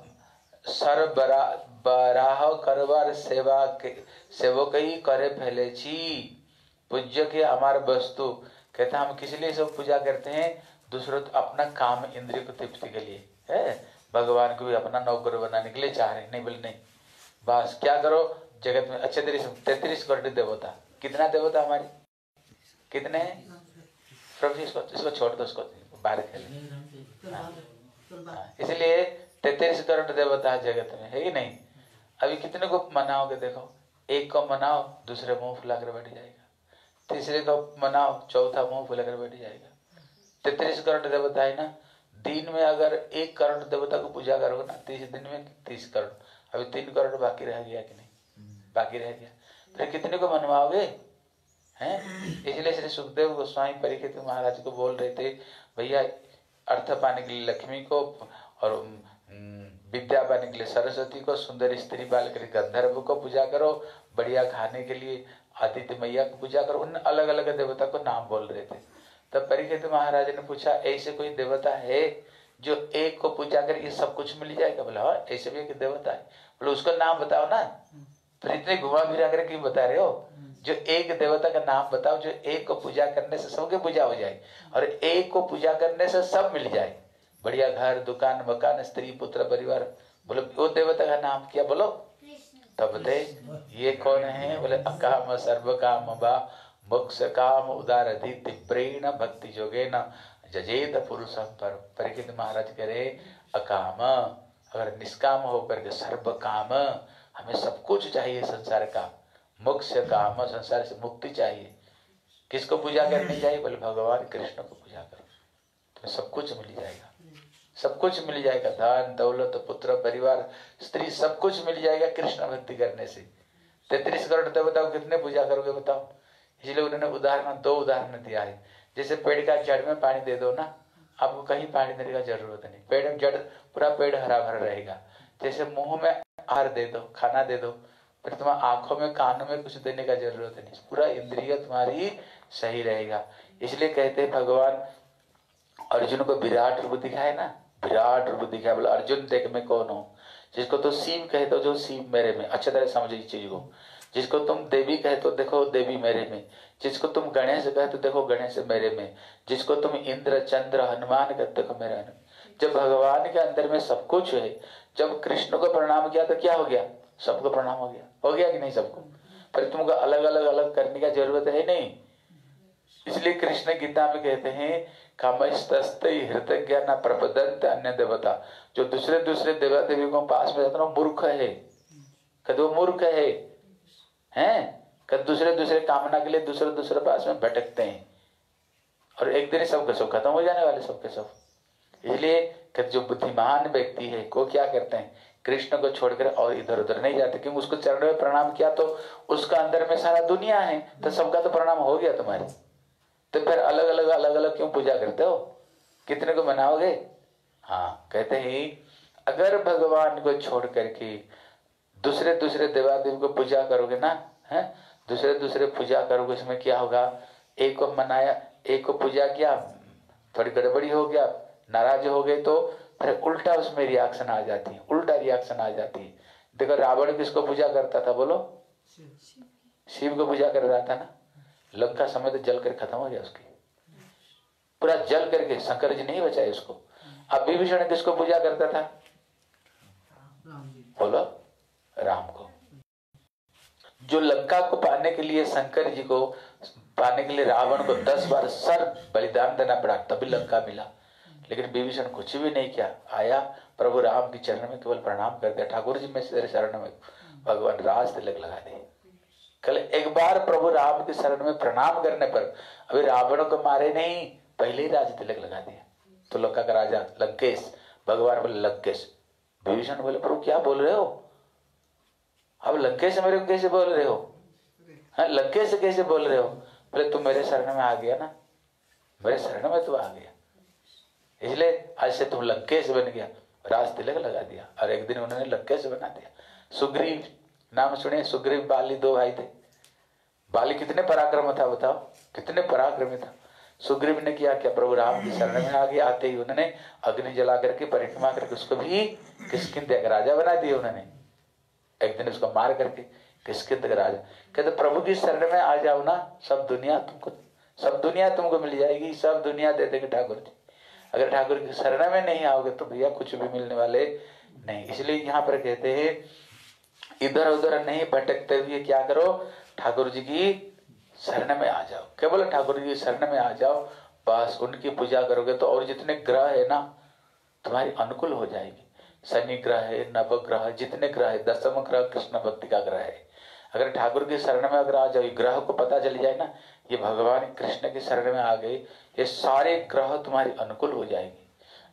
सर बरा बराह करवार सेवा के सेवक ही करे पहले छी। पूज्य के हमारे वस्तु कहते हम किस लिए सब पूजा करते हैं? दूसरों तो अपना काम इंद्रिय को तृप्ति के लिए है? भगवान को भी अपना नौकर बनाने के लिए चाह रहे नहीं बोले नहीं। बस क्या करो? जगत में अच्छे तरीके से तैतीस करोड़ देवता। कितना देवता हमारे? कितने इसको इसको छोड़ दो उसको बाहर खेले हाँ, इसलिए तैतीस करोड़ देवता है जगत में है कि नहीं? अभी कितने को मनाओगे देखो? एक को मनाओ दूसरे मुँह फुलाकर बैठ जाएगा। तीसरे को मनाओ चौथा मुँह फुलाकर बैठ जाएगा। तैतीस करोड़ देवता है ना, दिन में अगर एक करोड़ देवता को पूजा करोगे ना, तीस दिन में तीस करोड़ अभी तीन करोड़ बाकी रह गया कि नहीं? बाकी रह गया। फिर कितने को मनवाओगे हैं? इसलिए श्री सुखदेव गोस्वामी परीक्षित महाराज को बोल रहे थे, भैया, अर्थ पाने के लिए लक्ष्मी को और विद्या पाने के लिए सरस्वती को, सुंदर स्त्री बाल कर गंधर्व को पूजा करो, बढ़िया खाने के लिए आदित्य मैया को पूजा करो। उन अलग अलग देवता को नाम बोल रहे थे। तब परीक्षित महाराज ने पूछा ऐसे कोई देवता है जो एक को पूजा कर ये सब कुछ मिल जाएगा? बोला हाँ ऐसे भी एक देवता है। बोले उसका नाम बताओ ना। फिर इतने घुमा फिरा कर क्यों बता रहे हो? जो एक देवता का नाम बताओ जो एक को पूजा करने से सबके पूजा हो जाए और एक को पूजा करने से सब मिल जाए। बढ़िया घर दुकान मकान स्त्री पुत्र परिवार। बोलो वो देवता का नाम क्या? बोलो। तब दे ये कौन है? बोले अकाम सर्व काम बा मोक्ष काम उदार प्रेण भक्ति जोगे न जजेत पुरुष पर परीक्षित महाराज करे अकाम। अगर निष्काम होकर के सर्व काम हमें सब कुछ चाहिए संसार का। मोक्ष काम संसार से मुक्ति चाहिए। किसको पूजा करनी चाहिए बोले भगवान कृष्ण को पूजा करो। तो सब कुछ मिल जाएगा। सब कुछ मिल जाएगा। धन दौलत पुत्र परिवार स्त्री सब कुछ मिल जाएगा कृष्ण भक्ति करने से। तैतीस करोड़ तो बताओ कितने पूजा करोगे बताओ? इसलिए उन्होंने उदाहरण, दो उदाहरण दिया है। जैसे पेड़ का जड़ में पानी दे दो ना, आपको कहीं पानी देने का ज़रूरत नहीं। पेड़ जड़, पूरा पेड़ हरा भरा रहेगा। जैसे मुँह में आहार दे दो, खाना दे दो फिर तुम्हारा आँखों में, कानों में कुछ देने का ज़रूरत नहीं। पूरा इंद्रिय तुम्हारी सही रहेगा। इसलिए कहते हैं भगवान, अर्जुन को विराट रूप दिखाए ना, विराट रूप दिखाए। बोले, अर्जुन, देख मैं कौन हूँ? जिसको तो सीम कहते हो, जो सीम मेरे में अच्छे तरह समझो इस चीज़ को। जिसको तुम देवी कहे तो देखो देवी मेरे में। जिसको तुम गणेश कहे तो देखो गणेश मेरे में। जिसको तुम इंद्र, चंद्र, हनुमान कहते देखो मेरे जब भगवान के अंदर में सब कुछ है, जब कृष्ण को प्रणाम किया तो क्या हो गया? सबको प्रणाम हो गया। हो गया कि नहीं सबको? पर तुमको अलग अलग अलग करने का ज़रूरत है नहीं। इसलिए कृष्ण गीता में कहते हैं कामस्त हृदय ज्ञान प्रपदंत अन्य देवता। जो दूसरे दूसरे देवता देवी को पास में जाता मूर्ख है। कदो मूर्ख है? हैं? कद दूसरे दूसरे कामना के लिए दूसरे दूसरे पास में भटकते हैं। और एक दिन सबके सब खत्म हो जाने वाले सबके सब इसलिए जो बुद्धिमान व्यक्ति है को क्या करते हैं? कृष्ण को छोड़कर और इधर उधर नहीं जाते। क्योंकि उसको चरण में प्रणाम किया तो उसका अंदर में सारा दुनिया है तो सबका तो प्रणाम हो गया तुम्हारे। तो फिर अलग अलग अलग अलग क्यों पूजा करते हो? कितने को मनाओगे? हाँ कहते ही, अगर भगवान को छोड़ करके दूसरे दूसरे देवादेव को पूजा करोगे ना है? दूसरे दूसरे पूजा करोगे इसमें क्या होगा? एक को मनाया एक को पूजा किया थोड़ी गड़बड़ी हो गया नाराज़ हो गए तो फिर उल्टा उसमें रिएक्शन आ जाती है उल्टा रिएक्शन आ जाती है। देखो रावण किसको पूजा करता था बोलो? शिव को पूजा कर रहा था ना? लंका समय तो जल कर खत्म हो गया उसकी। पूरा जल करके शंकर जी नहीं बचाए उसको। अब विभीषण किसको पूजा करता था? बोलो। राम को। जो लंका को पाने के लिए शंकर जी को, पाने के लिए रावण को दस बार सर बलिदान देना पड़ा, तभी लंका मिला। लेकिन विभीषण कुछ भी नहीं किया, आया, प्रभु राम की चरण में केवल प्रणाम कर दिया। ठाकुर जी में तेरे शरण में भगवान राज तिलक लगा दिए। कल एक बार प्रभु राम के शरण में प्रणाम करने पर, अभी रावण को मारे नहीं, पहले ही राज तिलक लगा दिया तो लंका का राजा लंकेश, भगवान बोले, लंकेश, विभीषण बोले, प्रभु क्या बोल रहे हो? अब लक्के से मेरे को कैसे बोल रहे हो? हाँ से कैसे बोल रहे हो? बोले तुम मेरे शरण में आ गया ना? मेरे शरण में तू आ गया। इसलिए आज से तुम लक्के से बन गया। राज तिलक लगा दिया। और एक दिन उन्होंने लक्के से बना दिया। सुग्रीव, नाम सुने, सुग्रीव बाली दो भाई थे। बाली कितने पराक्रम था बताओ? कितने पराक्रमी था। सुग्रीव ने किया क्या? प्रभु राम की शरण में आ गया, आते ही उन्होंने अग्नि जला करके परिक्रमा करके उसको भी किसकिन राजा बना दिया उन्होंने। एक दिन उसको मार करके, किसके आ जाओ कहते, प्रभु की शरण में आ जाओ ना, सब दुनिया तुमको, सब दुनिया तुमको मिल जाएगी, सब दुनिया दे देंगे ठाकुर जी। अगर ठाकुर की शरण में नहीं आओगे तो भैया कुछ भी मिलने वाले नहीं। इसलिए यहाँ पर कहते हैं इधर उधर नहीं भटकते हुए क्या करो, ठाकुर जी की शरण में आ जाओ। केवल ठाकुर जी की शरण में आ जाओ, बस उनकी पूजा करोगे तो और जितने ग्रह है ना, तुम्हारी अनुकूल हो जाएगी। शनि ग्रह है नवग्रह, जितने ग्रह है, दसम ग्रह, कृष्ण भक्ति का ग्रह है। अगर ठाकुर की शरण में अगर आ जाओ ग्रह को पता चल जाए ना, ये भगवान कृष्ण की शरण में आ गए, ये सारे ग्रह तुम्हारी अनुकूल हो जाएँगे।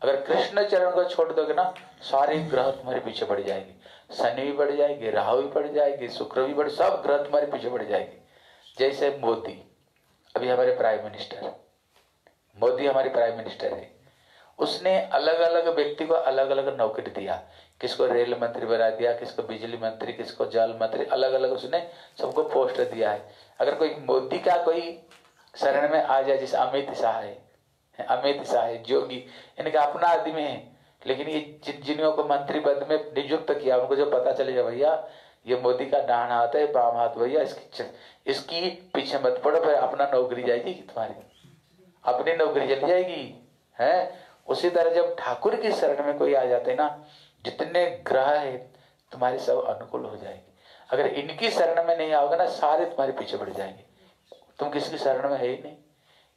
अगर कृष्ण चरण को छोड़ दोगे ना, सारे ग्रह तुम्हारे पीछे पड़ जाएँगे। शनि भी बढ़ जाएगी, राहु भी बढ़ जाएगी, शुक्र भी बढ़, सब ग्रह तुम्हारे पीछे पड़ जाएँगे। जैसे मोदी, अभी हमारे प्राइम मिनिस्टर। मोदी हमारे प्राइम मिनिस्टर है। उसने अलग अलग व्यक्ति को अलग अलग नौकरी दिया। किसको रेल मंत्री बना दिया, किसको बिजली मंत्री, किसको जल मंत्री अलग अलग उसने सबको पोस्ट दिया है। अगर कोई मोदी का कोई शरण में आ जाए, जैसे अमित शाह है, अमित शाह है, जोगी इनका अपना आदमी है, लेकिन ये जिन जिनों को मंत्री पद में नियुक्त किया, उनको जो पता चलेगा भैया, ये मोदी का डाण हाथ है, बाम हाथ, भैया, इसकी इसकी पीछे मत पड़ो, फिर अपना नौकरी जाएगी तुम्हारी। अपनी नौकरी चली जाएगी, है? उसी तरह जब ठाकुर की शरण में कोई आ जाते ना, जितने ग्रह है, तुम्हारी सब अनुकूल हो जाएगी। अगर इनकी शरण में नहीं आओगे ना, सारे तुम्हारे पीछे बढ़ जाएँगे। तुम किसकी शरण में है ही नहीं।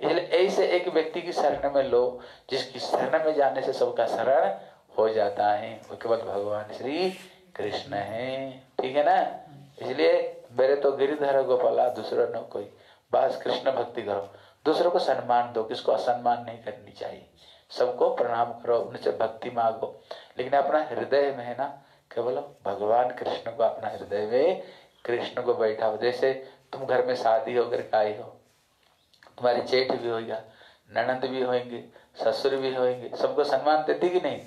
इसलिए ऐसे एक व्यक्ति की शरण में लो, जिसकी शरण में जाने से सबका शरण हो जाता है। वो केवल भगवान श्री कृष्ण है। ठीक है ना? इसलिए मेरे तो गिरिधर गोपाला, दूसरा न कोई। बस कृष्ण भक्ति करो। दूसरों को सम्मान दो, किसको असम्मान नहीं करनी चाहिए। सबको प्रणाम करो, उनसे भक्ति मांगो। लेकिन अपना हृदय में है ना, केवल भगवान कृष्ण को, अपना हृदय में कृष्ण को बैठा हो जैसे तुम घर में शादी होकर आई हो, तुम्हारी जेठ भी होगा ननंद भी होंगे ससुर भी होंगे सबको सम्मान देती कि नहीं?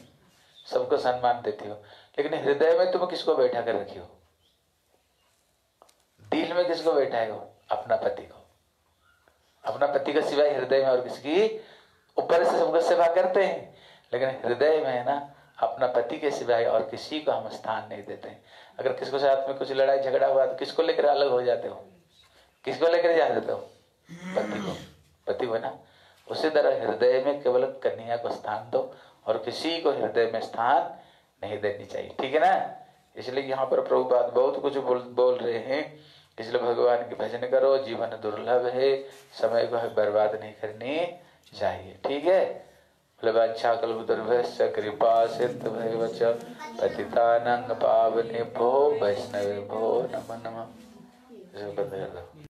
सबको सम्मान देती हो। लेकिन हृदय में तुम किसको बैठा कर रखी हो? दिल में किसको बैठा हो? अपना पति को। अपना पति का सिवाय हृदय में और किसकी ऊपर से सबको सेवा करते हैं। लेकिन हृदय में है ना, अपना पति के सिवाय और किसी को हम स्थान नहीं देते हैं। अगर किसको साथ में कुछ लड़ाई झगड़ा हुआ तो किसको लेकर अलग हो जाते हो? किसको लेकर जा देते हो? पति को। पति को ना, उसी तरह हृदय में केवल कन्या को स्थान दो और किसी को हृदय में स्थान नहीं देनी चाहिए। ठीक है ना? इसलिए यहाँ पर प्रभुपाद बहुत कुछ बोल बोल रहे हैं। इसलिए भगवान की भजन करो, जीवन दुर्लभ है, समय को बर्बाद नहीं करनी चाहिए। ठीक है? कल भूत कृपा सिद्ध च पतितानंग पावनेभ्यो भो नमो। नमः नम नम